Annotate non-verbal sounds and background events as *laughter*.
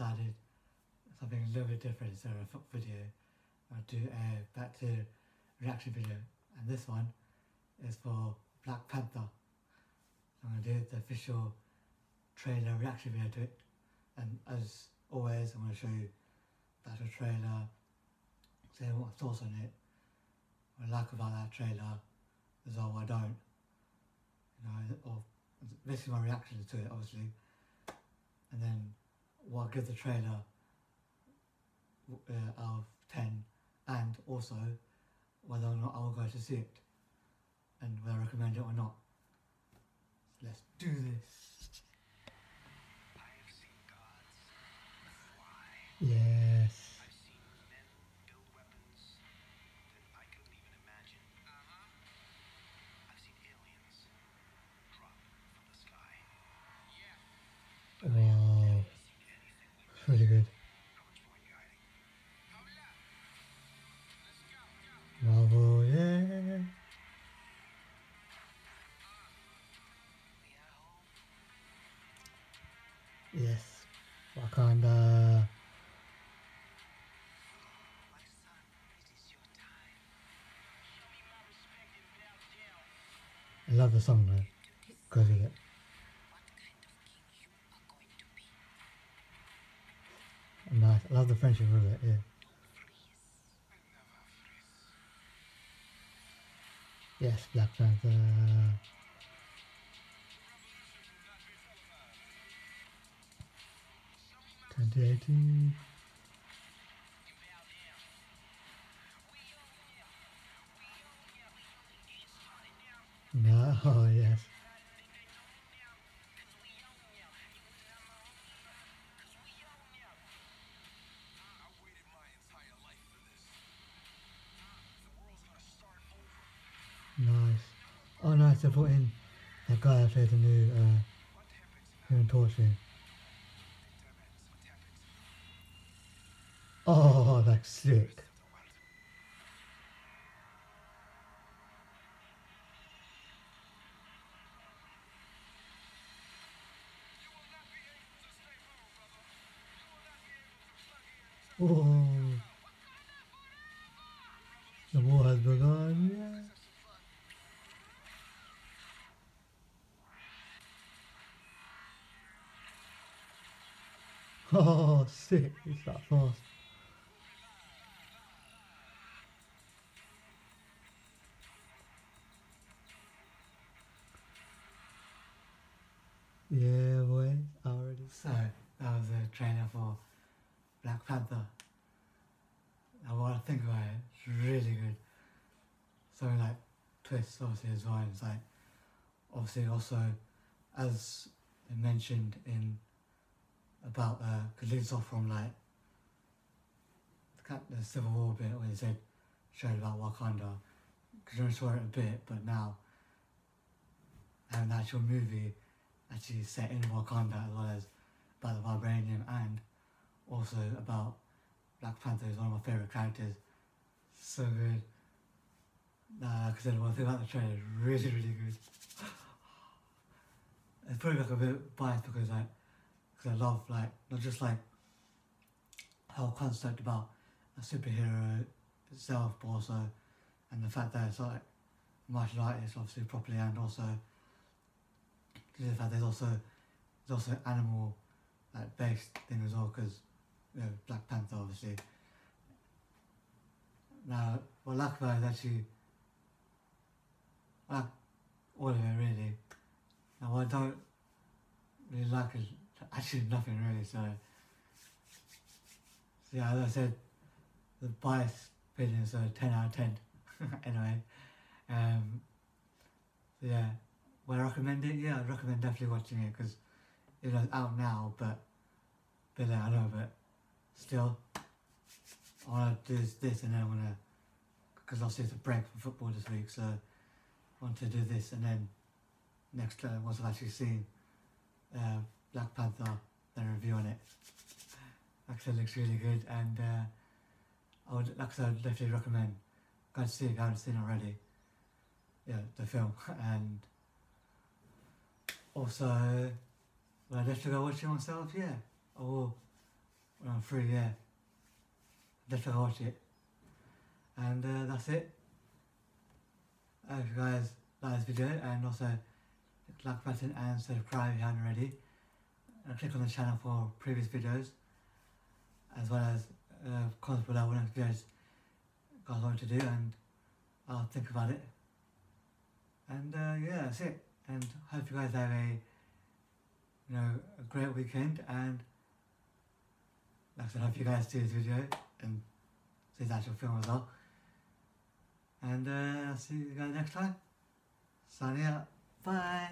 decided something a little bit different instead of a f- video. I'll do a back to reaction video, and this one is for Black Panther. I'm gonna do the official trailer reaction video to it, and as always, I'm gonna show you the actual trailer, say what my thoughts on it, what I like about that trailer, as well I don't, you know, or basically my reactions to it, obviously, and then what I give the trailer uh, out of 10 and also whether or not I will go to see it and whether I recommend it or not. So let's do this. Love the song though. Because of it. Of? Nice. I love the friendship with it, yeah. Yes, Black Panther. Twenty eighteen. Start yes. Nice. Oh, nice. They put in that guy that plays the new uh? Human Torch thing. Oh, that's sick. The world. You will not be able to stay home, brother. You will not be able to plug in. Oh, the war has begun. Yeah. Oh, sick. It's that fast. Yeah, boy. Already. So, that was a trailer for Black Panther. Now, what I think about it, it's really good. So, like, twists, obviously, as well. It's like, obviously, also, as mentioned in about, uh, leads off from, like, the, Civil War bit where they said, showed about Wakanda. Because only saw it a bit, but now, an actual movie actually set in Wakanda as well as about the Vibranium and also about Black Panther is one of my favourite characters. So good. Nah, like I said, one thing about the trailer is really, really good. *sighs* It's probably like a bit biased because like, because I love like, not just like whole concept about a superhero itself, but also, and the fact that it's like martial artist obviously properly and also the fact there's also there's also animal like based thing as well because know Black Panther obviously. Now what I like about it is actually like all of it really. Now I don't really like is actually nothing really so so yeah as I said the bias opinion is a ten out of ten *laughs* anyway. Um so yeah would I recommend it? Yeah, I'd recommend definitely watching it because it's out now, but but I know, but still, I want to do this, this and then I want to because obviously it's a break from football this week, so I want to do this and then next time, once I've actually seen uh, Black Panther, then review on it. It looks really good, and uh, I would like I said, I'd definitely recommend go to see it if you haven't seen already. Yeah, the film *laughs* and. Also, will I to go watch it myself? Yeah. I will when I'm free, yeah. Definitely watch it. And uh, that's it. I hope you guys like this video and also like button and subscribe if you haven't already. And click on the channel for previous videos as well as uh, comments below what next videos guys want to do and I'll think about it. And uh, yeah, that's it. And hope you guys have a you know a great weekend and like I hope you guys see this video and see the actual film as well. And uh, I'll see you guys next time. Signing out. Bye.